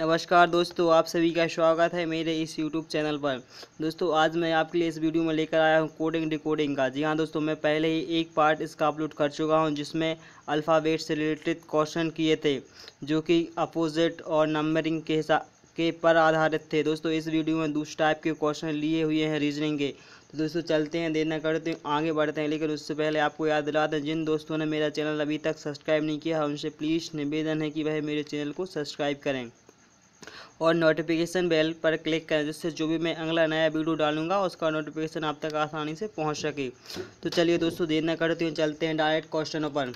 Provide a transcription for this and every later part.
नमस्कार दोस्तों, आप सभी का स्वागत है मेरे इस यूट्यूब चैनल पर। दोस्तों, आज मैं आपके लिए इस वीडियो में लेकर आया हूँ कोडिंग डिकोडिंग का। जी हाँ दोस्तों, मैं पहले ही एक पार्ट इसका अपलोड कर चुका हूँ, जिसमें अल्फ़ाबेट से रिलेटेड क्वेश्चन किए थे, जो कि अपोजिट और नंबरिंग के हिसाब के पर आधारित थे। दोस्तों, इस वीडियो में दूसरे टाइप के क्वेश्चन लिए हुए हैं रीजनिंग के। तो दोस्तों, चलते हैं, देर न करते हैं, आगे बढ़ते हैं, लेकिन उससे पहले आपको याद दिला दें, जिन दोस्तों ने मेरा चैनल अभी तक सब्सक्राइब नहीं किया उनसे प्लीज़ निवेदन है कि वह मेरे चैनल को सब्सक्राइब करें। और नोटिफिकेशन बेल पर क्लिक करें, जिससे जो भी मैं अगला नया वीडियो डालूँगा, उसका नोटिफिकेशन आप तक आसानी से पहुँच सके। तो चलिए दोस्तों, देर न करते हैं चलते हैं डायरेक्ट क्वेश्चनों पर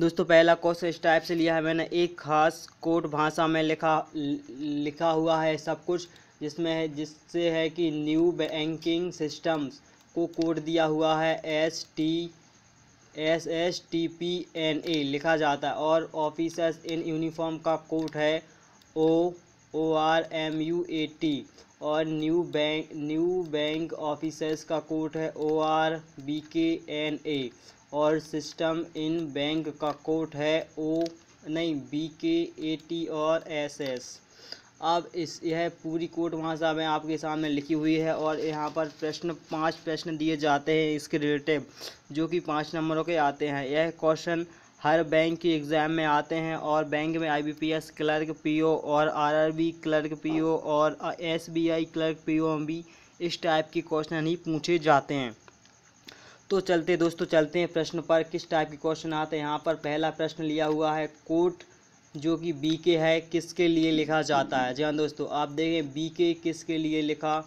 दोस्तों, पहला क्वेश्चन इस टाइप से लिया है मैंने। एक खास कोड भाषा में लिखा लिखा हुआ है सब कुछ, जिसमें है, जिससे है कि न्यू बैंकिंग सिस्टम्स को कोड दिया हुआ है S T S S T P N A लिखा जाता है। और ऑफिसर्स इन यूनिफॉर्म का कोड है O O R M U A T और new bank new bank officers का कोड है O R B K N A और सिस्टम इन बैंक का कोड है ओ नहीं बी के ए टी और एस एस अब इस, यह पूरी कोट भाषा में आपके सामने लिखी हुई है और यहाँ पर प्रश्न, पाँच प्रश्न दिए जाते हैं इसके रिलेटिव जो कि पाँच नंबरों के आते हैं। यह क्वेश्चन हर बैंक के एग्ज़ाम में आते हैं और बैंक में आईबीपीएस क्लर्क पीओ और आरआरबी क्लर्क पीओ और एसबीआई क्लर्क पीओ भी इस टाइप के क्वेश्चन ही पूछे जाते हैं। तो चलते दोस्तों, चलते हैं प्रश्न पर, किस टाइप के क्वेश्चन आते हैं? यहाँ पर पहला प्रश्न लिया हुआ है, कोट जो कि बी के है, किसके लिए लिखा जाता है? जी हाँ दोस्तों, आप देखें बी के किसके लिए लिखा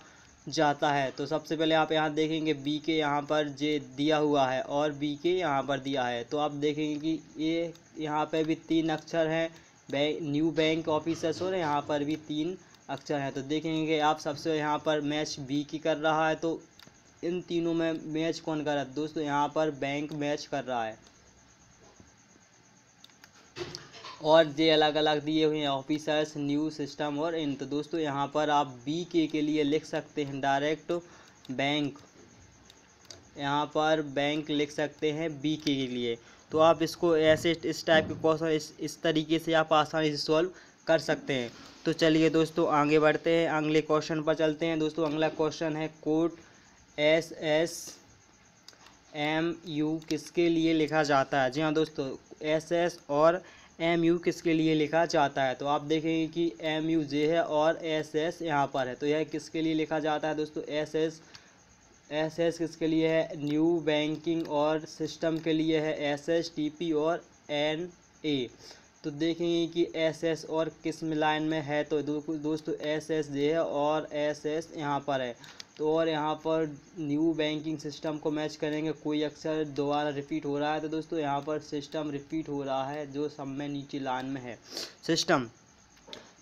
जाता है। तो सबसे पहले आप यहाँ देखेंगे बी के यहाँ पर जे दिया हुआ है और बी के यहाँ पर दिया है। तो आप देखेंगे कि ये यहाँ पर भी तीन अक्षर हैं। बैंक न्यू बैंक ऑफिसर्स और यहाँ पर भी तीन अक्षर हैं। तो देखेंगे कि आप सबसे यहाँ पर मैच बी की कर रहा है। तो इन तीनों में मैच कौन कर रहा है? दोस्तों, यहाँ पर बैंक मैच कर रहा है। और जे अलग अलग दिए हुए हैं ऑफिसर्स न्यू सिस्टम और इन तो दोस्तों, यहाँ पर आप बी के के लिए लिख सकते हैं डायरेक्ट बैंक यहाँ पर बैंक लिख सकते हैं बी के के लिए। तो आप इसको ऐसे इस टाइप के क्वेश्चन इस इस तरीके से आप आसानी से सॉल्व कर सकते हैं। तो चलिए दोस्तों, आगे बढ़ते हैं। अगले क्वेश्चन पर चलते हैं। दोस्तों, अगला क्वेश्चन है code S S M U किसके लिए लिखा जाता है? जी हाँ दोस्तों एस एस और एम यू किसके लिए लिखा जाता है? तो आप देखेंगे कि एम यू जे है और एस एस यहाँ पर है। तो यह किसके लिए लिखा जाता है दोस्तों? एस एस एस एस किसके लिए है? न्यू बैंकिंग और सिस्टम के लिए है। एस एस टी पी और एन ए तो देखेंगे कि एस एस और किस लाइन में है? तो दोस्तों एस एस जे है और एस एस यहाँ पर है। तो और यहाँ पर न्यू बैंकिंग सिस्टम को मैच करेंगे। कोई अक्सर दोबारा रिपीट हो रहा है तो दोस्तों यहाँ पर सिस्टम रिपीट हो रहा है, जो सब में नीचे लान में है। सिस्टम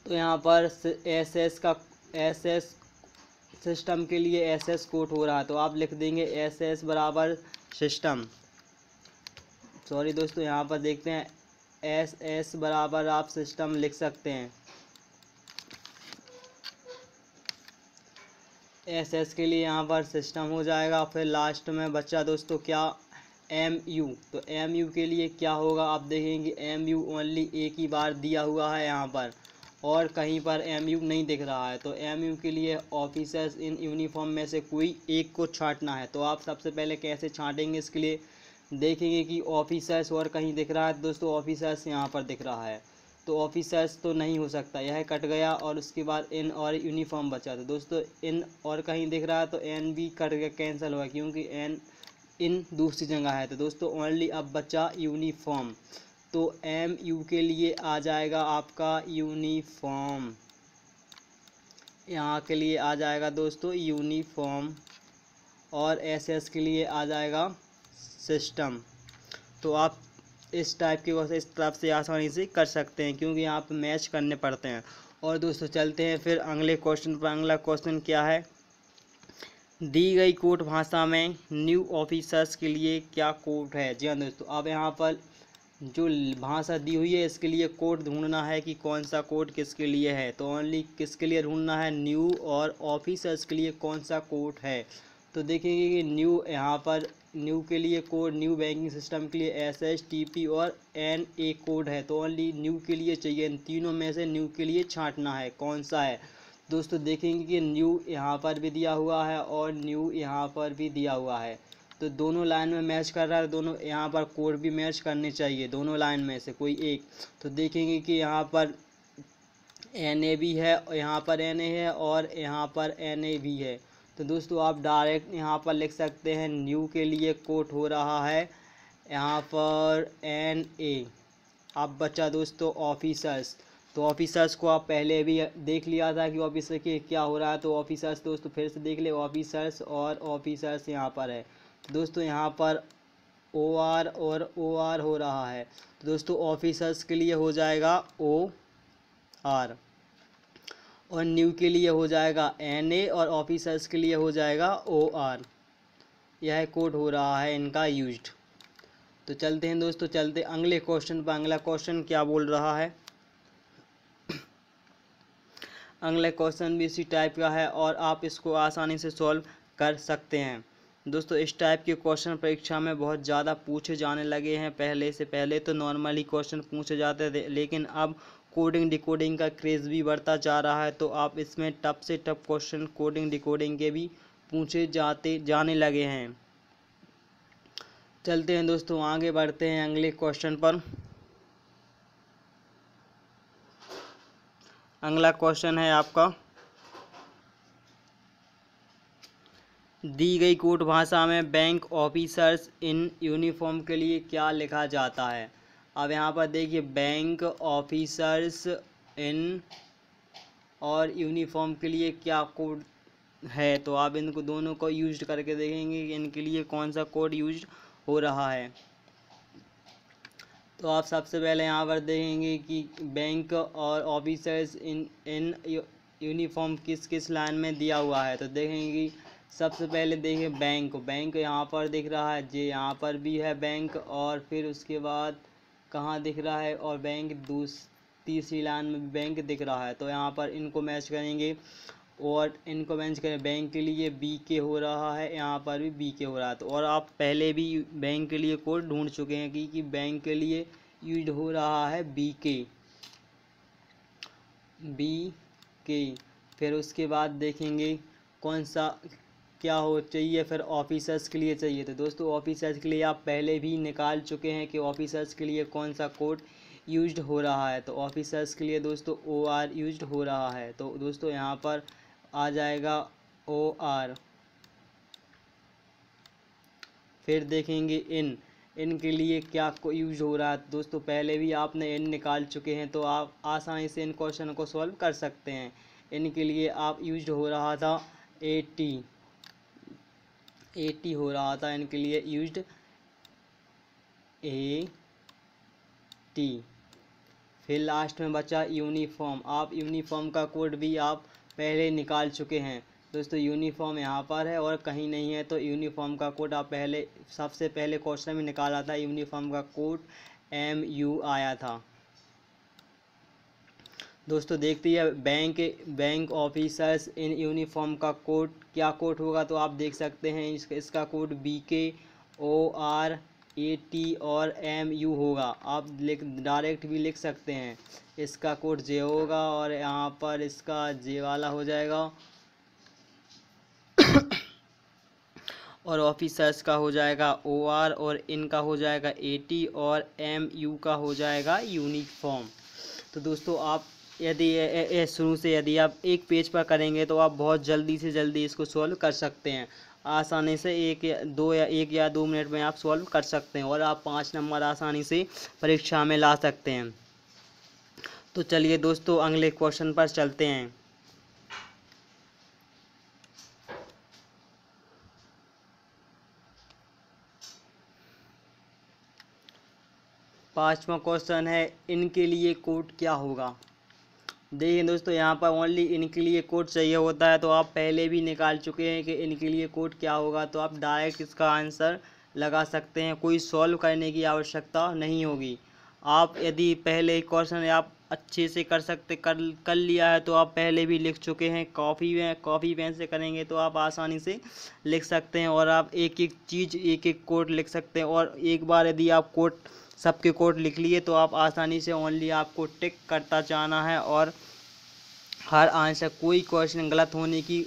तो यहाँ पर एस एस का एस एस सिस्टम के लिए एस एस कोट हो रहा है तो आप लिख देंगे एस एस बराबर सिस्टम सॉरी दोस्तों, यहाँ पर देखते हैं एस एस बराबर आप सिस्टम लिख सकते हैं। एस एस के लिए यहाँ पर सिस्टम हो जाएगा। फिर लास्ट में बच्चा दोस्तों क्या? एम यू तो एम यू के लिए क्या होगा? आप देखेंगे एम यू ओनली एक ही बार दिया हुआ है यहाँ पर। और कहीं पर एम यू नहीं दिख रहा है। तो एम यू के लिए ऑफिसर्स इन यूनिफॉर्म में से कोई एक को छाँटना है। तो आप सबसे पहले कैसे छांटेंगे इसके लिए? देखेंगे कि ऑफिसर्स और कहीं दिख रहा है। दोस्तों ऑफिसर्स यहाँ पर दिख रहा है। तो ऑफिसर्स तो नहीं हो सकता। यह कट गया और उसके बाद एन और यूनिफॉर्म बचा। तो दोस्तों एन और कहीं दिख रहा है तो एन भी कट गया कैंसिल हुआ, क्योंकि एन इन दूसरी जगह है। तो दोस्तों ओनली अब बचा यूनिफॉर्म तो एम यू के लिए आ जाएगा आपका यूनिफॉर्म यहाँ के लिए आ जाएगा दोस्तों यूनिफॉर्म और एस एस के लिए आ जाएगा सिस्टम तो आप इस टाइप के क्वेश्चन इस तरफ़ से आसानी से कर सकते हैं, क्योंकि यहाँ पर मैच करने पड़ते हैं। और दोस्तों, चलते हैं फिर अगले क्वेश्चन पर। अगला क्वेश्चन क्या है? दी गई कोट भाषा में न्यू ऑफिसर्स के लिए क्या कोड है? जी हाँ दोस्तों, अब यहाँ पर जो भाषा दी हुई है, इसके लिए कोड ढूंढना है कि कौन सा कोड किसके लिए है? तो ओनली किसके लिए ढूंढना है? न्यू और ऑफिसर्स के लिए कौन सा कोड है? तो देखेंगे कि न्यू यहाँ पर न्यू के लिए कोड न्यू बैंकिंग सिस्टम के लिए एस एस टी पी और एन ए कोड है। तो ओनली न्यू के लिए चाहिए। इन तीनों में से न्यू के लिए छांटना है। कौन सा है? दोस्तों, देखेंगे कि न्यू यहाँ पर भी दिया हुआ है और न्यू यहाँ पर भी दिया हुआ है। तो दोनों लाइन में मैच कर रहा है दोनों यहाँ पर कोड भी मैच करने चाहिए दोनों लाइन में से, कोई एक। तो देखेंगे कि यहाँ पर एन ए भी है, यहाँ पर एन ए है और यहाँ पर एन ए भी है। तो दोस्तों आप डायरेक्ट यहाँ पर लिख सकते हैं न्यू के लिए कोट हो रहा है। यहाँ पर एन ए अब बचा दोस्तों ऑफिसर्स तो ऑफिसर्स को आप पहले भी देख लिया था कि ऑफिसर के क्या हो रहा है। तो ऑफिसर्स दोस्तों फिर से देख ले ऑफिसर्स और ऑफिसर्स यहाँ पर है। तो दोस्तों यहाँ पर ओ आर और ओ आर हो रहा है। तो दोस्तों ऑफिसर्स के लिए हो जाएगा ओ आर और न्यू के लिए हो जाएगा एन ए और ऑफिसर्स के लिए हो जाएगा ओ आर यह कोड हो रहा है इनका यूज्ड तो चलते हैं दोस्तों, चलते अगले क्वेश्चन पर। अगला क्वेश्चन क्या बोल रहा है? अगला क्वेश्चन भी इसी टाइप का है और आप इसको आसानी से सॉल्व कर सकते हैं। दोस्तों, इस टाइप के क्वेश्चन परीक्षा में बहुत ज़्यादा पूछे जाने लगे हैं। पहले से पहले तो नॉर्मली क्वेश्चन पूछे जाते थे, लेकिन अब कोडिंग डिकोडिंग का क्रेज़ भी बढ़ता जा रहा है तो आप इसमें टफ से टफ क्वेश्चन कोडिंग डिकोडिंग के भी पूछे जाते, जाने लगे हैं। चलते हैं दोस्तों, आगे बढ़ते हैं अगले क्वेश्चन पर। अगला क्वेश्चन है आपका। दी गई कोट भाषा में बैंक ऑफिसर्स इन यूनिफॉर्म के लिए क्या लिखा जाता है? अब यहाँ पर देखिए बैंक ऑफिसर्स इन और यूनिफॉर्म के लिए क्या कोड है? तो आप इनको दोनों को यूज़ करके देखेंगे कि इनके लिए कौन सा कोड यूज़ हो रहा है। तो आप सबसे पहले यहाँ पर देखेंगे कि बैंक और ऑफिसर्स इन इन यूनिफॉर्म किस किस लाइन में दिया हुआ है? तो देखेंगे सबसे पहले देखिए बैंक बैंक यहाँ पर दिख रहा है जी यहाँ पर भी है बैंक और फिर उसके बाद कहाँ दिख रहा है और बैंक दूस तीसरी लाइन में बैंक दिख रहा है। तो यहाँ पर इनको मैच करेंगे और इनको मैच करें बैंक के लिए बी के हो रहा है यहाँ पर भी बी के हो रहा है। तो और आप पहले भी बैंक के लिए कोड ढूंढ चुके हैं कि, कि बैंक के लिए यूज़ हो रहा है बी के बी के फिर उसके बाद देखेंगे कौन सा क्या हो चाहिए फिर ऑफिसर्स के लिए चाहिए तो दोस्तों ऑफिसर्स के लिए आप पहले भी निकाल चुके हैं कि ऑफिसर्स के लिए कौन सा कोड यूज़ हो रहा है। तो ऑफिसर्स के लिए दोस्तों ओ आर यूज्ड हो रहा है। तो दोस्तों, यहाँ पर आ जाएगा ओ आर फिर देखेंगे इन इन के लिए क्या को यूज़ हो रहा है। दोस्तों, पहले भी आपने इन निकाल चुके हैं तो आप आसानी से इन क्वेश्चन को सॉल्व कर सकते हैं। इनके लिए आप यूज़ हो रहा था एटी टी ए टी हो रहा था इनके लिए यूज्ड ए टी फिर लास्ट में बचा यूनिफॉर्म आप यूनिफॉर्म का कोड भी आप पहले निकाल चुके हैं। दोस्तों यूनिफॉर्म यहाँ पर है और कहीं नहीं है तो यूनिफॉर्म का कोड आप पहले, सबसे पहले क्वेश्चन में निकाला था यूनिफॉर्म का कोड एम यू आया था। दोस्तों, देखते हैं bank bank officers in uniform का कोड क्या कोड होगा? तो आप देख सकते हैं इसका इसका code B K O R A T और एम यू होगा। आप लिख डायरेक्ट भी लिख सकते हैं। इसका कोड जे होगा और यहाँ पर इसका जे वाला हो जाएगा। और ऑफिसर्स का हो जाएगा ओ आर और इनका हो जाएगा ए टी और एम यू का हो जाएगा यूनिफॉर्म तो दोस्तों, आप यदि शुरू से यदि आप एक पेज पर करेंगे तो आप बहुत जल्दी से जल्दी इसको सॉल्व कर सकते हैं। आसानी से एक या दो या एक या दो मिनट में आप सॉल्व कर सकते हैं और आप पाँच नंबर आसानी से परीक्षा में ला सकते हैं। तो चलिए दोस्तों, अगले क्वेश्चन पर चलते हैं। पांचवा क्वेश्चन है, इनके लिए कोड क्या होगा? देखिए दोस्तों, यहाँ पर ओनली इनके लिए कोड चाहिए होता है तो आप पहले भी निकाल चुके हैं कि इनके लिए कोड क्या होगा तो आप डायरेक्ट इसका आंसर लगा सकते हैं। कोई सॉल्व करने की आवश्यकता नहीं होगी। आप यदि पहले क्वेश्चन आप अच्छे से कर सकते, कर कर लिया है तो आप पहले भी लिख चुके हैं। कॉपी में कॉपी पेन से करेंगे तो आप आसानी से लिख सकते हैं, और आप एक एक चीज़ एक एक कोड लिख सकते हैं। और एक बार यदि आप कोड सबके कोड लिख लिए तो आप आसानी से ओनली आपको टिक करता जाना है और हर आंसर कोई क्वेश्चन गलत होने की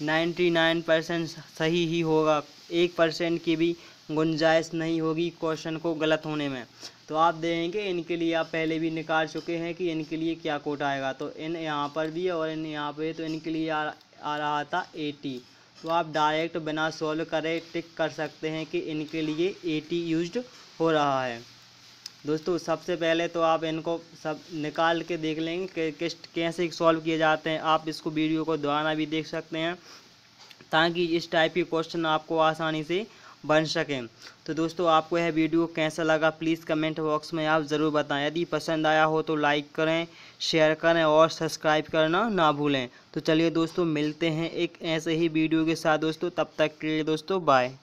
नाइन्टी नाइन परसेंट सही ही होगा। एक परसेंट की भी गुंजाइश नहीं होगी क्वेश्चन को गलत होने में। तो आप देखेंगे इनके लिए आप पहले भी निकाल चुके हैं कि इनके लिए क्या कोट आएगा। तो इन यहाँ पर भी और इन यहाँ पर तो इनके लिए आ, आ रहा था एटी तो आप डायरेक्ट बिना सॉल्व करे टिक कर सकते हैं कि इनके लिए एटी यूज्ड हो रहा है। दोस्तों, सबसे पहले तो आप इनको सब निकाल के देख लेंगे कि किस, कैसे सॉल्व किए जाते हैं। आप इसको वीडियो को दोबारा भी देख सकते हैं, ताकि इस टाइप के क्वेश्चन आपको आसानी से बन सकें। तो दोस्तों, आपको यह वीडियो कैसा लगा प्लीज़ कमेंट बॉक्स में आप ज़रूर बताएँ। यदि पसंद आया हो तो लाइक करें शेयर करें और सब्सक्राइब करना ना भूलें। तो चलिए दोस्तों, मिलते हैं एक ऐसे ही वीडियो के साथ। दोस्तों, तब तक के लिए दोस्तों बाय